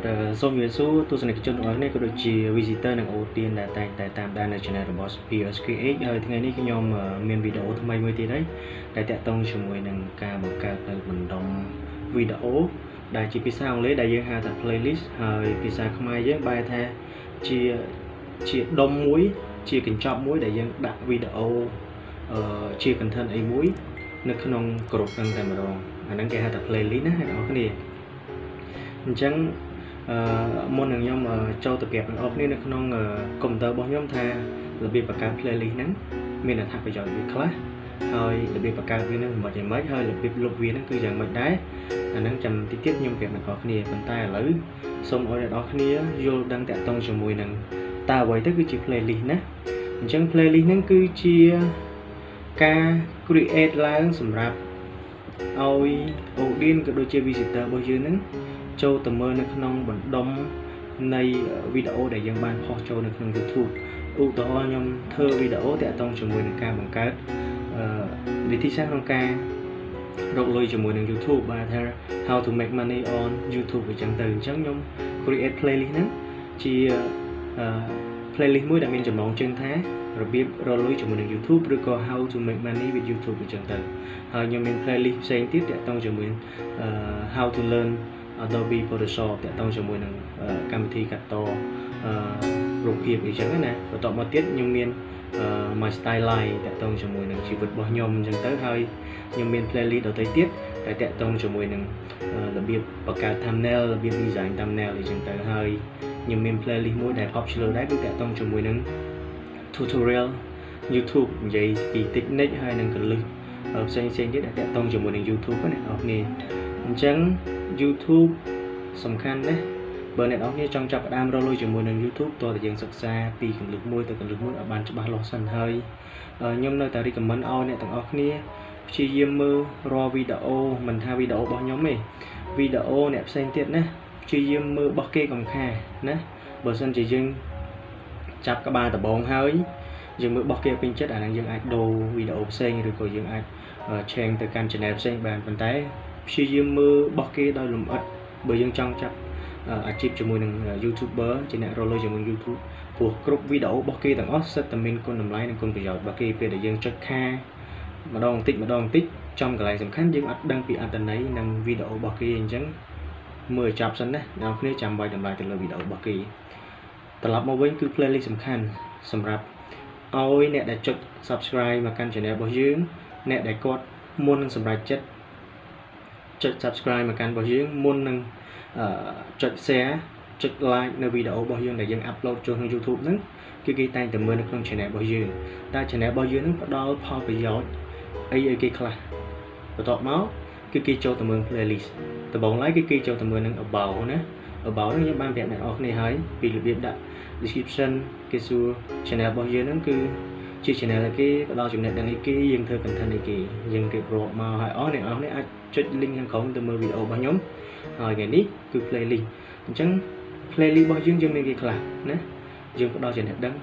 បាទអឺសូមជម្រាបសួរទស្សនិកជនទាំងអស់គ្នាក៏ដូចជា visitor និង audience ដែលតែងតែតាមដាននៅ channel របស់ PSKH ហើយថ្ងៃនេះខ្ញុំអឺមានវីដេអូថ្មីមួយទៀតហើយដែលតាក់ទងជាមួយនឹងការបង្កើតនៅបណ្ដុំវីដេអូដែលជាភាសាអង់គ្លេសដែលយើងហៅថា playlist ហើយភាសាខ្មែរយើងបែរថាជាជាដុំមួយ ជាកញ្ចប់មួយដែលយើងដាក់វីដេអូអឺជា content អីមួយ នៅក្នុងក្រុមហ្នឹងតែម្ដងអាហ្នឹងគេហៅថា playlist ណាអ្នកនរគ្នាអញ្ចឹងអឺ មុននឹងខ្ញុំអឺចូលទៅប្រាប់អ្នកនរគ្នានៅក្នុងអឺកុំព្យូទ័ររបស់ខ្ញុំថារបៀបបង្កើត playlist ហ្នឹងមានអត្ថប្រយោជន៍វាខ្លះហើយរបៀបបង្កើតវាហ្នឹងមិនយ៉ាងម៉េចហើយរបៀបលុបវាហ្នឹងគឺយ៉ាងម៉េចដែរអាហ្នឹងចាំតិចទៀតខ្ញុំប្រាប់អ្នកនរគ្នាប៉ុន្តែឥឡូវសូមឲ្យអ្នកនរគ្នាយល់ដឹងតាក់ទងជាមួយនឹងតើអ្វីទៅគឺជា playlist ណាអញ្ចឹង playlist ហ្នឹងគឺជាការ create ឡើងសម្រាប់ឲ្យ audience ក៏ដូចជា visitor របស់យើងហ្នឹង ចូលទៅមើលនៅក្នុងបណ្ដុំនៃវីដេអូដែលយើងបានផុសចូលនៅក្នុង YouTube ឧទាហរណ៍ខ្ញុំធ្វើវីដេអូតាក់ទងជាមួយនឹងការបង្កើតអឺវិធីសាស្ត្រក្នុងការរកលុយជាមួយនឹង YouTube បាទថា how to make money on YouTube អញ្ចឹងទៅអញ្ចឹងខ្ញុំ create playlist ហ្នឹងជាអឺ playlist មួយដែលមានចំណងជើងថារបៀបរកលុយជាមួយនឹង YouTube ឬក៏ how to make money with YouTube អញ្ចឹងទៅហើយខ្ញុំមាន playlist ផ្សេងទៀតតាក់ទងជាមួយនឹង how to learn Adobe Photoshop តាក់ទងជាមួយនឹងកម្មវិធីកាត់តរូបភាពអីចឹងណាបន្ទាប់មកទៀតខ្ញុំមាន my style line តាក់ទងជាមួយនឹងជីវិតរបស់ខ្ញុំអញ្ចឹងទៅហើយខ្ញុំមាន playlist ដទៃទៀតដែលតាក់ទងជាមួយនឹងរបៀបបង្កើត thumbnail របៀប design thumbnail អីចឹងទៅហើយខ្ញុំមាន playlist មួយដែល popular ដែរគឺតាក់ទងជាមួយនឹង tutorial YouTube និយាយពី technique ហើយនឹងកលឹះផ្សេងផ្សេងទៀតដែលតាក់ទងជាមួយនឹង YouTube ណាអ្នកនរគ្នា អញ្ចឹង YouTube សំខាន់ណាស់បើអ្នកនរគ្នាចង់ចាប់ផ្ដើមរកលុយជាមួយនឹង YouTube តើតែយើងសិក្សាពីកលឹះមួយទៅកលឹះមួយឲ្យបានច្បាស់លាស់សិនហើយខ្ញុំនៅតែ recommend ឲ្យអ្នកទាំងអស់គ្នាព្យាយាមមើលរាល់វីដេអូមិនថាវីដេអូរបស់ខ្ញុំទេវីដេអូអ្នកផ្សេងទៀតណាព្យាយាមមើលរបស់គេកំខាណាបើសិនជាយើងចាប់ក្បាលដំបងហើយយើងមើលរបស់គេពេញចិត្តអាហ្នឹងយើងអាចដូរវីដេអូផ្សេងឬក៏យើងអាច change ទៅកាន់ channel ផ្សេងបានប៉ុន្តែ ព្យាយាមមើលរបស់គេដោយលម្អិតបើយើងចង់ចាប់អាជីពជាមួយនឹង YouTuber ជាអ្នករកលុយជាមួយ YouTube ព្រោះគ្រប់វីដេអូរបស់គេទាំងអស់សិតតែមានគុណតម្លៃនិងគុណប្រយោជន៍របស់គេពេលដែលយើងចុចខាម្ដងបន្តិចម្ដងបន្តិចចំកន្លែងសំខាន់យើងអត់ដឹងពីអត្ថន័យនិងវីដេអូរបស់គេអញ្ចឹងមើលចាប់សិនណាអ្នកគ្នាចាំបាច់តម្លៃទៅលើវីដេអូរបស់គេត្រឡប់មកវិញគឺ playlist សំខាន់សម្រាប់ឲ្យអ្នកដែលចុច subscribe មកកាន់ channel របស់យើងអ្នកដែលគាត់មុននឹងសម្រេចចិត្ត ចុច subscribe មកកាន់របស់យើងមុននឹងចុច share ចុច like នៅវីដេអូរបស់យើងដែលយើង upload ចូលក្នុង YouTube ហ្នឹងគឺគេតែងតែមើលនៅក្នុង channel របស់យើងតែ channel របស់យើងហ្នឹងផ្ដល់ផលប្រយោជន៍អីឲ្យគេខ្លះបន្ទាប់មកគឺគេចូលទៅមើល playlist ដំបូងឡើយគឺគេចូលទៅមើលនឹង about ណា about ហ្នឹងខ្ញុំបានប្រាប់អ្នកនរគ្នាហើយពីរបៀបដាក់ description គេសួរ channel របស់យើងហ្នឹងគឺ ជា channel គេផ្ដល់ចំណេះដឹងអីគេយើងធ្វើ content អីគេយើងរៀបរាប់មកហើយអស់អ្នកនរគ្នាអាចចុច link ខាងក្រោមទៅមើលវីដេអូរបស់ខ្ញុំហើយថ្ងៃនេះគឺ playlist អញ្ចឹង playlist របស់យើងយើងមានគេខ្លះណាយើងផ្ដល់ចំណេះដឹង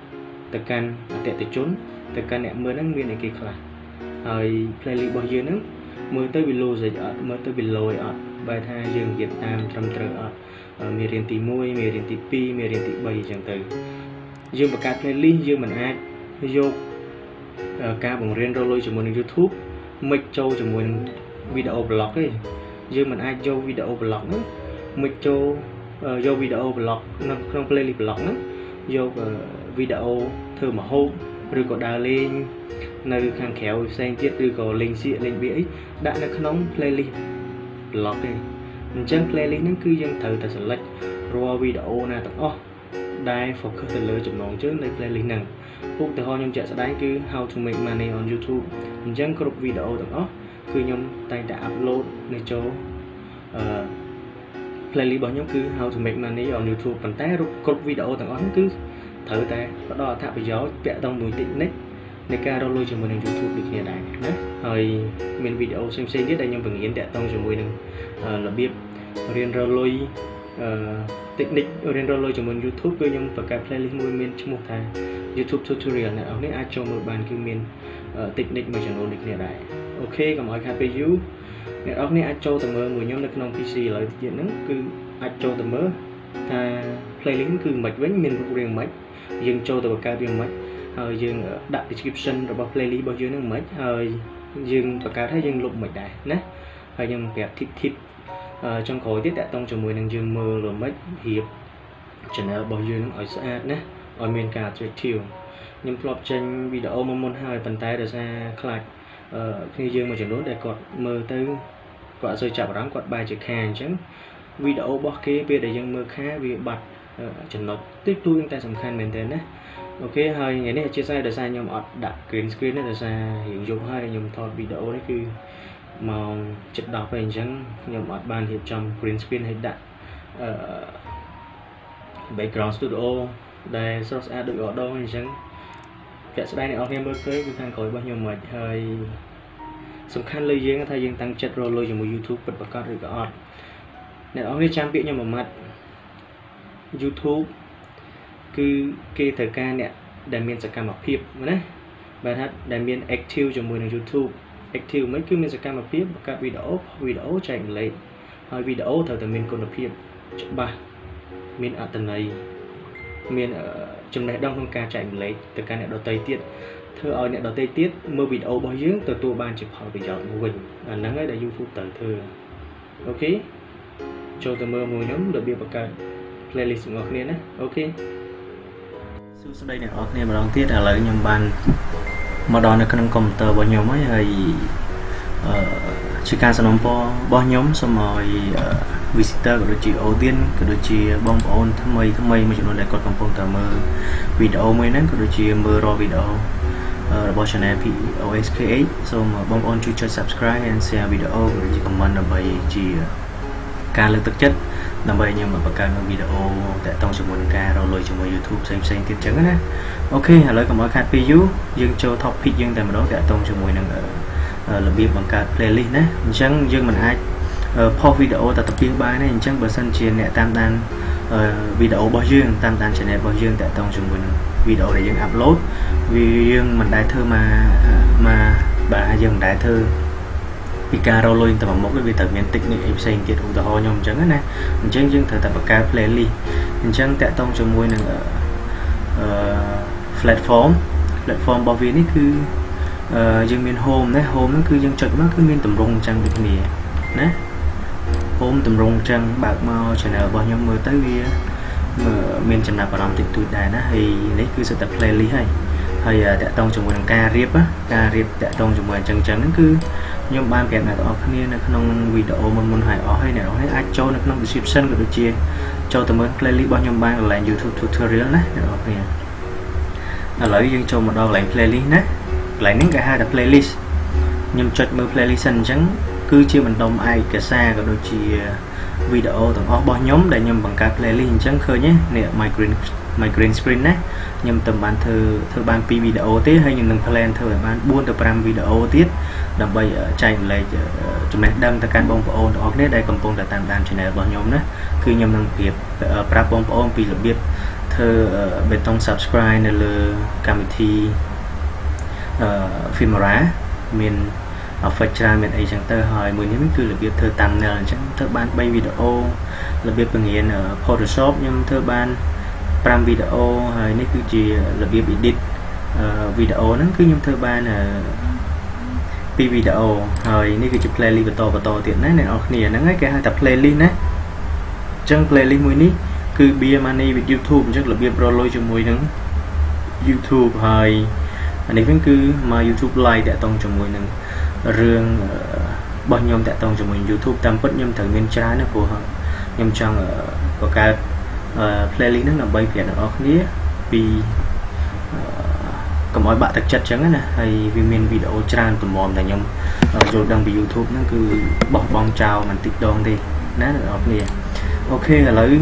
ទៅកាន់អតិថិជនទៅកាន់អ្នកមើលហ្នឹងមានអីគេខ្លះហើយ playlist របស់យើងហ្នឹងមើលទៅវា logic អត់មើលទៅវា low អត់បែរថាយើងនិយាយតាមត្រឹមត្រូវអត់មេរៀនទី1មេរៀនទី2មេរៀនទី3អញ្ចឹងទៅយើងបង្កើត playlist យើងមិនអាចយក ការបង្រៀនរកលុយជាមួយនឹង YouTube មិនចូលជាមួយនឹងវីដេអូ blog ទេយើងមិនអាចយកវីដេអូ blog ហ្នឹងមិនចូលយកវីដេអូ blog នៅក្នុង playlist blog ហ្នឹងយកវីដេអូធ្វើមហូបឬក៏ដើរលេងនៅខាងក្រៅផ្សេងទៀតឬក៏លេងសៀកលេងបៀអីដាក់នៅក្នុង playlist blog ទេអញ្ចឹង playlist ហ្នឹងគឺយើងត្រូវតែ select រាល់វីដេអូណាទាំងអស់ ដែល focus ទៅលើចំណងជើងនៃ playlist ហ្នឹងឧទាហរណ៍ខ្ញុំជាក់ស្ដែងគឺ how to make money on YouTube អញ្ចឹងគ្រប់វីដេអូទាំងអស់គឺខ្ញុំតែងតែ upload នៅចូលអឺ playlist របស់ខ្ញុំគឺ how to make money on YouTube ប៉ុន្តែគ្រប់វីដេអូទាំងអស់ហ្នឹងគឺត្រូវតែផ្ដល់អត្ថប្រយោជន៍ពាក់ដងមួយ technique នៃការរកលុយជាមួយនឹង YouTube ដូចគ្នាដែរណាហើយមានវីដេអូផ្សេងៗទៀតដែលខ្ញុំបង្រៀនតាក់ទងជាមួយនឹងរបៀបរៀនរកលុយ អឺ technique រៀនរកលុយជាមួយ YouTube គឺខ្ញុំបង្កើត playlist មួយមានឈ្មោះថា YouTube tutorial អ្នកនរនេះអាចចូលមើលបានគឺមាន technique មួយចំនួនដូចគ្នាដែរអូខេកុំឲ្យខាតពេលយូរអ្នកនរនេះអាចចូលទៅមើលមួយខ្ញុំនៅក្នុង PC ឥឡូវទៀតហ្នឹងគឺអាចចូលទៅមើលថា playlist គឺមិនវិញមានរូបរាងមិនយើងចូលទៅបង្កើតវាមិនហើយយើងដាក់ description របស់ playlist របស់យើងនឹងមិនហើយយើងបង្កើតហើយយើងលុបមិនដែរណាហើយយើងប្រាប់ tip tip ចុងក្រោយទៀតតកតងជាមួយនឹងយើងមើលរមិចរៀប channel របស់យើងនឹងឲ្យស្អាតណាឲ្យមានការ attractive ខ្ញុំធ្លាប់ចេញវីដេអូមុនមុនហើយប៉ុន្តែដោយសារខ្លាចអឺគ្នាយើងមួយចំនួនដែលគាត់មើលទៅគាត់អត់សូវចាប់អារម្មណ៍គាត់បែរជាខាអញ្ចឹងវីដេអូរបស់គេពេលដែលយើងមើលខាវាបាត់ចំណុចតិចតួចតែសំខាន់មែនទែនណាអូខេហើយថ្ងៃនេះអធិស្ឋានដោយសារខ្ញុំអត់ដាក់ green screen ទេដោយសាររៀងយប់ហើយខ្ញុំថតវីដេអូនេះគឺ ម៉ោង7:10ហើយអញ្ចឹងខ្ញុំអត់បានរៀបចំ green screen ឲ្យដាក់អឺ background studio ដែលស្រស់ស្អាតដូចរដងអញ្ចឹងជាក់ស្ដែងអ្នកនរគ្នាមើលឃើញគឺខាងក្រោយរបស់ខ្ញុំមិនហើយសំខាន់លើយើងថាយើងតាំងចិត្តរលុយជាមួយ YouTube ពិតប្រាកដឬក៏អត់អ្នកនរគ្នាចាំពាក្យខ្ញុំមួយម៉ាត់ YouTube គឺគេត្រូវការអ្នកដែលមានសកម្មភាពណាបាទថាដែលមាន active ជាមួយនឹង YouTube active មិនគឺមានសកម្មភាពបង្កើតវីដេអូវីដេអូចែកម្លែកហើយវីដេអូត្រូវតែមានគុណភាពច្បាស់មានអត្ថន័យមានចំណេះដឹងក្នុងការចែកម្លែកទៅកាន់អ្នកដទៃទៀតធ្វើឲ្យអ្នកដទៃទៀតមើលវីដេអូរបស់យើងទទួលបានជាផលប្រយោជន៍មួយវិញអាហ្នឹងហើយដែល YouTube ត្រូវធ្វើអូខេចូលទៅមើលមួយខ្ញុំរបៀបបង្កើត playlist របស់គ្នាណាអូខេសួស្តីអ្នកនរគ្នាម្ដងទៀតឥឡូវខ្ញុំបាន មកដល់នៅក្នុងកុំព្យូទ័ររបស់ខ្ញុំហើយហើយអឺជាការสนับสนุนរបស់ខ្ញុំសូមឲ្យ visitor ក៏ដូចជា audience ក៏ដូចជាបងប្អូនថ្មីថ្មីមួយចំនួនដែលគាត់កំពុងតែមើលវីដេអូមួយហ្នឹងក៏ដូចជាមើលរាល់វីដេអូរបស់ channel POSKH សូមបងប្អូនជួយចុច subscribe and share វីដេអូក៏ដូចជា comment ដើម្បីជាការលើកទឹកចិត្ត ដើម្បីខ្ញុំបង្កើតវីដេអូតាក់ទងជាមួយនឹងការរកលុយជាមួយ YouTube ផ្សេងផ្សេងទៀតចឹងណាអូខេឥឡូវកុំឲ្យខាត់ពេលយូរយើងចូល topic យើងតែម្ដងតាក់ទងជាមួយនឹងរបៀបបង្កើត playlist ណាអញ្ចឹងយើងមិនអាចផុសវីដេអូតែទៅពីបានទេអញ្ចឹងបើសិនជាអ្នកតាមដានវីដេអូរបស់យើងតាមដាន channel របស់យើងតាក់ទងជាមួយនឹងវីដេអូដែលយើង upload វាយើងមិនដែលធ្វើមកមកបាទយើងមិនដែលធ្វើ ពីការរលុយទៅមុខវាត្រូវមាន technique អីផ្សេងទៀតឧទាហរណ៍ខ្ញុំអញ្ចឹងណាអញ្ចឹងយើងត្រូវតែបង្កើត playlist អញ្ចឹងតាក់ទងជាមួយនឹងអឺ platform platform របស់វានេះគឺអឺយើងមាន home ណា home ហ្នឹងគឺយើងចុចមកគឺមានតម្រងអញ្ចឹងដូចគ្នាណា home តម្រងអញ្ចឹងបើកមក channel របស់ខ្ញុំមើលទៅវាមានចំណាប់អារម្មណ៍តិចតួចដែរណាហើយនេះគឺសិតតែ playlist ហើយហើយតកតងជាមួយនឹងការរៀបការរៀបតកតងជាមួយអញ្ចឹងអញ្ចឹងហ្នឹងគឺ ខ្ញុំបានប្រាប់អ្នកទាំងអស់គ្នានៅក្នុងវីដេអូមុនមុនហើយអស់ហើយអ្នកទាំងអស់គ្នាអាចចូលនៅក្នុង description ក៏ដូចជាចូលទៅមើល playlist របស់ខ្ញុំបានកន្លែង YouTube tutorial ណាអ្នកទាំងអស់គ្នាឥឡូវយើងចូលមកដល់កន្លែង playlist ណាកន្លែងនេះគេហៅថា playlist ខ្ញុំចុចមើល playlist សិនអញ្ចឹងគឺជាបណ្ដុំឯកសារក៏ដូចជាវីដេអូទាំងអស់របស់ខ្ញុំដែលខ្ញុំបង្កើត playlist អញ្ចឹងឃើញទេនេះ my green my green screen ណាខ្ញុំទៅបានធ្វើធ្វើបាន2វីដេអូទេហើយខ្ញុំនឹង plan ធ្វើឲ្យបាន4ទៅ5វីដេអូទៀត ដើម្បីចែកម្លែកចំណេះដឹងទៅកាន់បងប្អូនទាំងអស់គ្នាដែលកំពុងតែតាមដាន channel របស់ខ្ញុំណាគឺខ្ញុំនឹងប្រៀបប្រាប់បងប្អូនពីរបៀបធ្វើបេតុង subscribe នៅលើកម្មវិធីអឺ Filmora មាន effect ច្រើនមានអីចឹងទៅហើយមួយនេះគឺរបៀបធ្វើ thumbnail អញ្ចឹងធ្វើបាន3វីដេអូរបៀបបង្រៀន Photoshop ខ្ញុំធ្វើបាន5វីដេអូហើយនេះគឺជារបៀប edit វីដេអូហ្នឹងគឺខ្ញុំធ្វើបាន ពីវីដេអូហើយនេះគឺជា playlist បន្តបន្តទៀតណាអ្នកនរគ្នាហ្នឹងហើយគេហៅថា playlist ណាអញ្ចឹង playlist មួយនេះគឺ Beer Money with YouTube អញ្ចឹងរបៀបរលុយជាមួយនឹង YouTube ហើយអានេះវិញគឺមក YouTube live តាក់ទងជាមួយនឹងរឿងរបស់ខ្ញុំតាក់ទងជាមួយ YouTube តាមពិតខ្ញុំត្រូវមានច្រើនណាព្រោះខ្ញុំចង់បង្កើត playlist ហ្នឹងដើម្បីប្រាប់អ្នកទាំងអស់គ្នាពី កុំឲ្យបាក់ទឹកចិត្តចឹងណាហើយវាមានវីដេអូច្រើនទម្រាំតែខ្ញុំយល់ដឹងពី YouTube ហ្នឹងគឺបោះបង់ចោលមិនតិចដងទេណាអ្នកទាំងអស់គ្នា OK ឥឡូវ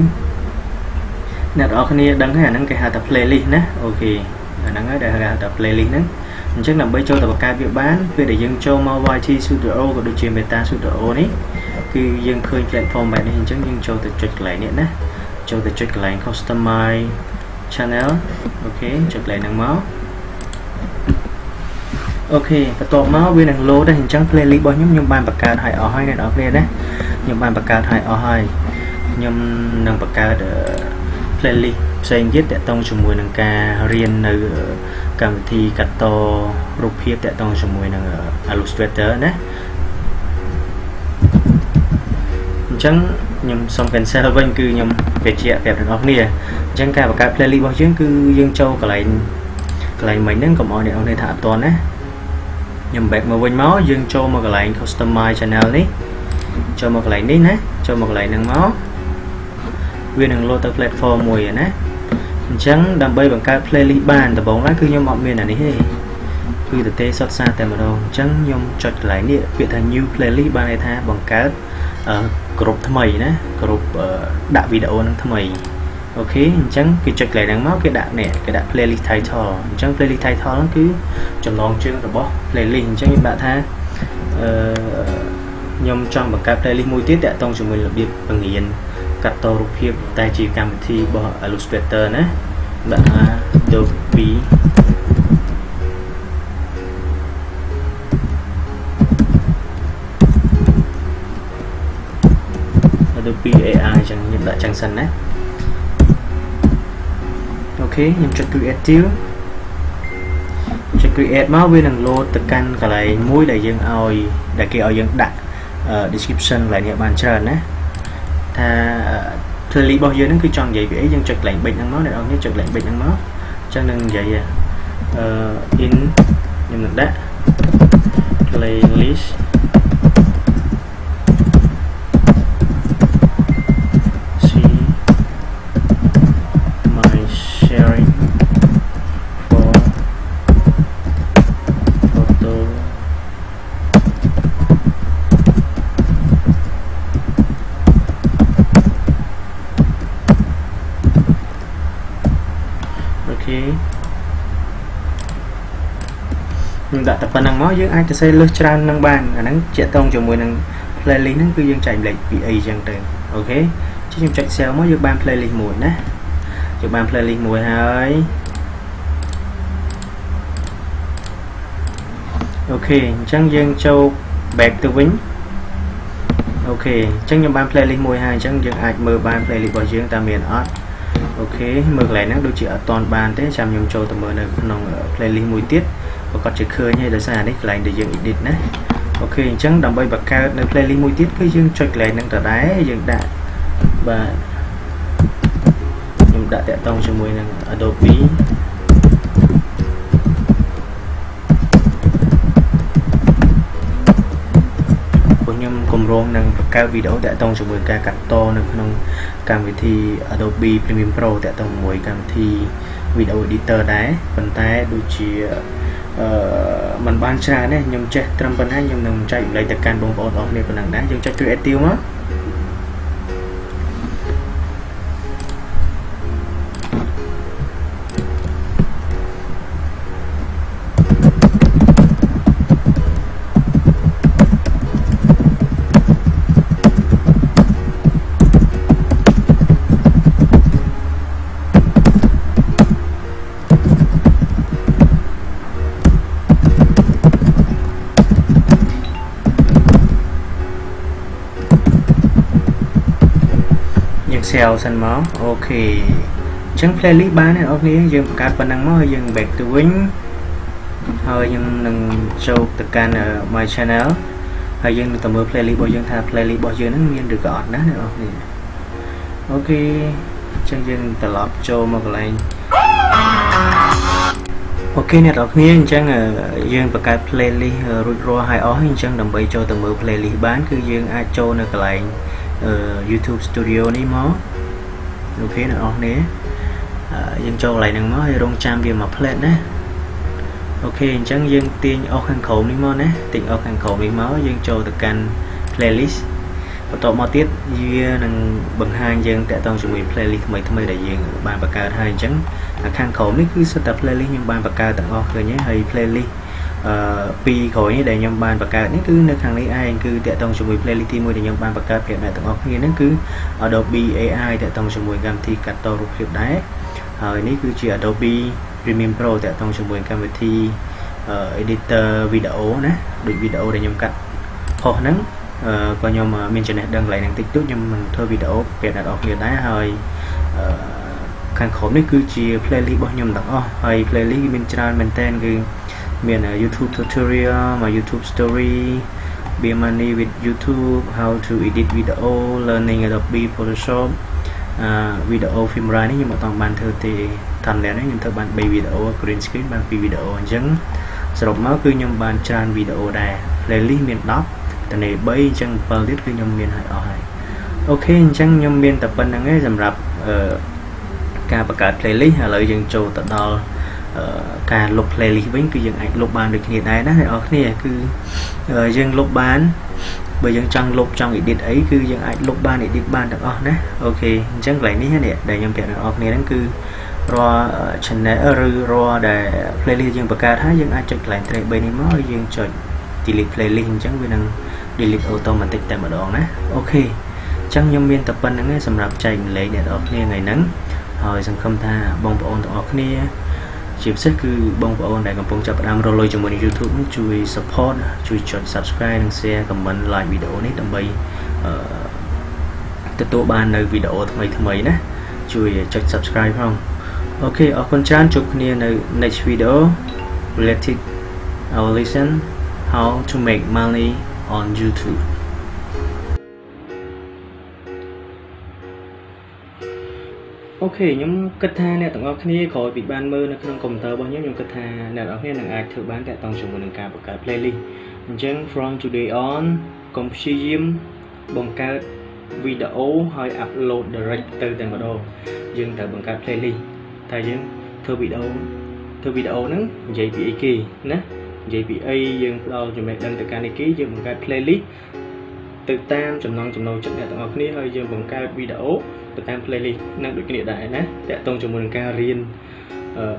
អ្នកទាំងអស់គ្នាដឹងហើយអាហ្នឹងគេហៅថា playlist ណា OK អាហ្នឹងហើយដែលហៅថា playlist ហ្នឹងអញ្ចឹងដើម្បីចូលទៅបង្កើតវាបានពេលដែលយើងចូលមក YT Studio ក៏ដូចជា Meta Studio នេះគឺយើងឃើញ platform បែបនេះអញ្ចឹងយើងចូលទៅចុចកន្លែងនេះណាចូលទៅចុចកន្លែង customize channel អូខេចុចកន្លែងហ្នឹងមក អូខេបន្ទាប់មកវានឹង load ដែរអញ្ចឹង playlist របស់ខ្ញុំខ្ញុំបានបង្កើតឲ្យអស់ហើយអ្នកនរគ្នាណាខ្ញុំបានបង្កើតឲ្យអស់ហើយអខ្ញុំនឹងបង្កើត playlist ផ្សេងទៀតតកតងជាមួយនឹងការរៀននៅកម្មវិធីកាត់តរូបភាពតកតងជាមួយនឹង Illustrator ណាអញ្ចឹងខ្ញុំសូម cancel វិញគឺខ្ញុំបញ្ជាក់ប្រាប់ទាំងអស់គ្នាអញ្ចឹងការបង្កើត playlist របស់យើងគឺយើងចូលកន្លែង កន្លែងមិញហ្នឹងកុំឲ្យអ្នកនរថាអត់តណាខ្ញុំ back មកវិញមកយើងចូលមកកន្លែង customize channel នេះចូលមកកន្លែងនេះណាចូលមកកន្លែងហ្នឹងមកវានឹង load ទៅ platform មួយណាអញ្ចឹងដើម្បីបង្កើត playlist បានដំបូងឡើងគឺខ្ញុំអត់មានអានេះទេគឺទៅទេសុទ្ធសាធតែម្ដងអញ្ចឹងខ្ញុំចុចកន្លែងនេះពាក្យថា new playlist បានន័យថាបង្កើតក្រុមថ្មីណាក្រុមដាក់វីដេអូនឹងថ្មី អូខេអញ្ចឹងគេចុចកន្លែងហ្នឹងមកគេដាក់នេះគេដាក់ playlist title អញ្ចឹង playlist title ហ្នឹងគឺចំណងជើងរបស់ playlist អញ្ចឹងខ្ញុំដាក់ថាអឺខ្ញុំចង់បង្កើត playlist មួយទៀតតាក់ទងជាមួយរបៀបបង្រៀនកាត់តរូបភាពតែជាកម្មវិធីរបស់ Illustrator ណាដាក់ថា Adobe Adobe AI ចឹងខ្ញុំដាក់ចឹងសិនណាអូ ខេខ្ញុំចុច creative ចុច create មកវានឹង load ទៅកាន់កន្លែងមួយដែលយើងឲ្យដែលគេឲ្យយើងដាក់ description កន្លែងនេះបានច្រើនណាថា playlist របស់យើងហ្នឹងគឺចង់និយាយពីអីយើងចុចកន្លែងប៊ិចហ្នឹងមកអ្នកនរគ្នាចុចកន្លែងប៊ិចហ្នឹងមកអញ្ចឹងនឹងនិយាយអឺ in ខ្ញុំនឹងដាក់ playlist ខ្ញុំដាក់តែប៉ុណ្ណឹងមកយើងអាចទៅជ្រើសរើសច្រើននឹងបានអាហ្នឹងទាក់ទងជាមួយនឹង playlist ហ្នឹងគឺយើងចែករំលែកពីអីចឹងទៅ OK ចឹងខ្ញុំចុច save មកយើងបាន playlist មួយណាយើងបាន playlist មួយហើយ OK អញ្ចឹងយើងចូល back ទៅវិញ OK អញ្ចឹងខ្ញុំបាន playlist មួយហើយអញ្ចឹងយើងអាចមើលបាន playlist របស់យើងតើមានអត់ OKមើលកន្លែងហ្នឹងដូចជាអត់តាន់បានទេចាំខ្ញុំចូលទៅមើលនៅក្នុង playlist មួយទៀតប្រកាសជាឃើញហើយដោយសារនេះកន្លែងដែលយើង edit ណាអូខេអញ្ចឹងដើម្បីបង្កើតនៅ playlist មួយទៀតគឺយើងចុចកន្លែងហ្នឹងដដែលយើងដាក់បាទខ្ញុំដាក់តាក់ទងជាមួយនឹង Adobe ខ្ញុំគម្រោងនឹងបង្កើតវីដេអូតាក់ទងជាមួយការកាត់តនៅក្នុងកម្មវិធី Adobe Premiere Pro តាក់ទងជាមួយកម្មវិធី Video Editor ដែរប៉ុន្តែដូចជា អឺมันបានច្រើនទេខ្ញុំចេះត្រឹមប៉ុណ្ណាខ្ញុំនឹងចែកម្លែកទៅកាន់បងប្អូនអរគ្នាប៉ុណ្ណឹងដែរយើងចុច Creative មក សែលសិនមក OK អញ្ចឹង playlist បានអ្នកទាំងអស់គ្នាយើងបង្កើតប៉ុណ្ណឹងមកហើយយើង back ទៅវិញហើយយើងនឹងចូលទៅកាន់ my channel ហើយយើងនឹងទៅមើល playlist របស់យើងថា playlist របស់យើងហ្នឹងមានឬក៏អត់ណាអ្នកទាំងអស់គ្នា OK អញ្ចឹងយើងត្រឡប់ចូលមកកន្លែង OK អ្នកទាំងអស់គ្នាអញ្ចឹងយើងបង្កើត playlist រួចរាល់ហើយអស់អញ្ចឹងដើម្បីចូលទៅមើល playlist បាន គឺយើងអាចចូលនៅកន្លែង YouTube Studio នេះមកអូខេអ្នកនរគ្នាយើងចូលកន្លែងហ្នឹងមកហើយរងចាំវាមកផ្លែតណាអូខេអញ្ចឹងយើងទាញអុសខាងក្រោមនេះមកណាទាញអុសខាងក្រោមនេះមកយើងចូលទៅកាន់ playlist បន្តមកទៀតវានឹងបង្ហាញយើងតាក់ទងជាមួយ playlist ថ្មីថ្មីដែលយើងបានបង្កើតហើយអញ្ចឹងខាងក្រោមនេះគឺសិតតែ playlist ខ្ញុំបានបង្កើតទាំងអស់ឃើញហើយ playlist អឺពីរក្រោយនេះដែលខ្ញុំបានបង្កើតនេះគឺនៅខាងនេះឯងគឺតាក់ទងជាមួយ playlist ទី1ដែលខ្ញុំបានបង្កើតប្រាប់អ្នកទាំងអស់គ្នាហ្នឹងគឺ Adobe AI តាក់ទងជាមួយកម្មវិធីកាត់តរូបភាពដែរហើយនេះគឺជា Adobe Premiere Pro តាក់ទងជាមួយកម្មវិធី editor video ណាដូចវីដេអូដែលខ្ញុំកាត់ខុសហ្នឹងអឺក៏ខ្ញុំមានចំណេះដឹងកន្លែងហ្នឹងតិចតួចខ្ញុំនឹងធ្វើវីដេអូប្រាប់អ្នកនរគ្នាដែរហើយអឺ ខាងក្រោមនេះគឺជា playlist របស់ខ្ញុំទាំងអស់ហើយ playlist មានច្រើនមែនតើគឺមាន YouTube tutorial មក YouTube story be money with YouTube how to edit video learning Adobe Photoshop អឺវីដេអូ Filmora នេះខ្ញុំអត់តបានធ្វើទេតាមនេះខ្ញុំធ្វើបាន3វីដេអូ green screen បាន2វីដេអូអញ្ចឹងសរុបមកគឺខ្ញុំបានច្រើនវីដេអូដែរ playlist មាន10តនេ3អញ្ចឹង7ទៀតគឺខ្ញុំមានឲ្យអស់ហើយអូខេអញ្ចឹងខ្ញុំមានតែប៉ុណ្្នឹងឯងសម្រាប់អឺ ការបង្កើត playlist ឥឡូវយើងចូលទៅដល់ការលុប playlist វិញគឺយើងអាចលុបបានដូចគ្នាដែរណាអ្នកនរគ្នាគឺយើងលុបបានបើយើងចង់លុបចង់ edit អីគឺយើងអាចលុបបាន edit បានទាំងអស់ណាអូខេអញ្ចឹងកន្លែងនេះនេះដែលខ្ញុំប្រាប់អ្នកនរគ្នាហ្នឹងគឺរាល់ channel ឬរាល់ដែល playlist យើងបង្កើតហើយយើងអាចចុចកន្លែង track 3នេះមកហើយយើងចុច delete playlist អញ្ចឹងវានឹង delete automatic តែម្ដងណាអូខេអញ្ចឹងខ្ញុំមានតែប៉ុណ្្នឹងឯងសម្រាប់ចែកម្លែកអ្នកនរគ្នាថ្ងៃហ្នឹង ហើយសង្ឃឹមថាបងប្អូនទាំងអស់គ្នាជាពិសេសគឺបងប្អូនដែលកំពុងចាប់ផ្ដើមរលុយជាមួយនឹង YouTube នេះជួយ support ជួយចុច subscribe និង share comment like វីដេអូនេះដើម្បីទទួលបាននៅវីដេអូថ្មីថ្មីណាជួយចុច subscribe ផងអូខេអរគុណច្រើនជួបគ្នានៅ next video related our lesson how to make money on YouTube អូខេខ្ញុំគិតថាអ្នកទាំងអស់គ្នាក្រោយពីបានមើលនៅក្នុងកុំព្យូទ័ររបស់ខ្ញុំខ្ញុំគិតថាអ្នកទាំងអស់គ្នានឹងអាចធ្វើបានតាក់ទងជាមួយនឹងការបង្កើត playlist អញ្ចឹង from today on កុំព្យាយាមបង្កើតវីដេអូហើយ upload direct ទៅតែម្ដងយើងត្រូវបង្កើត playlist តែយើងធ្វើវីដេអូធ្វើវីដេអូហ្នឹងនិយាយពីអីគេណានិយាយពីអីយើងផ្ដល់ចំណេះដឹងទៅកាន់អីគេយើងបង្កើត playlist ទៅតាមចំណងចំណូលចិត្តអ្នកទាំងអស់គ្នាហើយយើងបង្កើតវីដេអូទៅតាម playlist នឹងដូចគ្នាដែរណាតាក់ទងជាមួយនឹងការរៀន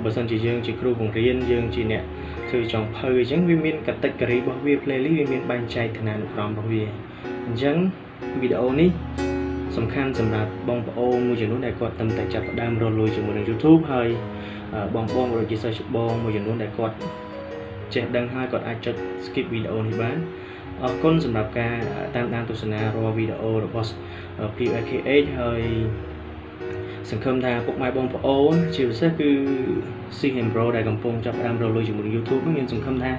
បើសិនជាយើងជាគ្រូបង្រៀនយើងជាអ្នកធ្វើចុងភៅអញ្ចឹងវាមាន category របស់វា playlist វាមានបែងចែកឋានានុក្រមរបស់វាអញ្ចឹងវីដេអូនេះសំខាន់សម្រាប់បងប្អូនមួយចំនួនដែលគាត់តែចាប់ផ្ដើមរលួយជាមួយនឹង YouTube ហើយបងបងដូចជាសិស្សច្បងមួយចំនួនដែលគាត់ ចេះដឹងហើយគាត់អាចចុច skip វីដេអូនេះបានអរគុណសម្រាប់ការតាមដានទស្សនារាល់វីដេអូរបស់ PKH ហើយសង្ឃឹមថាពុកម៉ែបងប្អូនជាពិសេសគឺ CM Pro ដែលកំពុងចាប់ផ្ដើមរលុយជាមួយ YouTube ហ្នឹងខ្ញុំសង្ឃឹមថា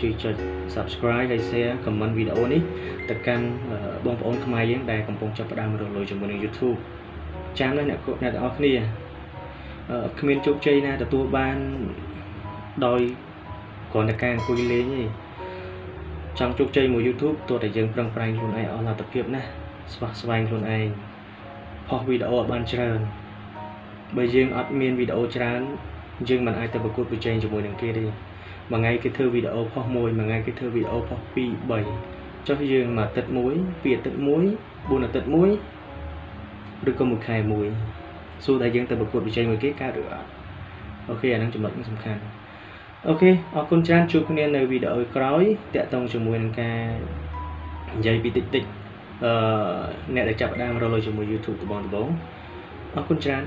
ជួយចុច Subscribe ហើយ Share Comment វីដេអូនេះទៅកាន់បងប្អូនខ្មែរយើងដែលកំពុងចាប់ផ្ដើមរលុយជាមួយនឹង YouTube ចាំណាស់អ្នកអ្នកទាំងអស់គ្នាគ្មានជោគជ័យណាទទួលបានដោយ គ្រាន់តែការអង្គុយលេងទេចង់ជោគជ័យមួយ YouTube ទោះតែយើងប្រឹងប្រែងខ្លួនឯងអស់លទ្ធភាពណាស្វះស្វែងខ្លួនឯងផុសវីដេអូឲ្យបានច្រើនបើយើងអត់មានវីដេអូច្រើនយើងមិនអាចទៅប្រកួតប្រជែងជាមួយនឹងគេទេមួយថ្ងៃគេធ្វើវីដេអូផុសមួយមួយថ្ងៃគេធ្វើវីដេអូផុស2 3ចុះយើងមួយអាទិត្យមួយពីរអាទិត្យមួយ4អាទិត្យមួយឬក៏មួយខែមួយសួរតែយើងទៅប្រកួតប្រជែងមួយគេកើតឬអត់អូខេអានឹងចំណុចសំខាន់ អូខេអរគុណច្រើនជួបគ្នានៅវីដេអូក្រោយតាក់ទងជាមួយនឹងការនិយាយពីតិចតិចអឺអ្នកដែលចាប់ផ្ដើមរលុយជាមួយ YouTube ត្បងត្បងអរគុណច្រើន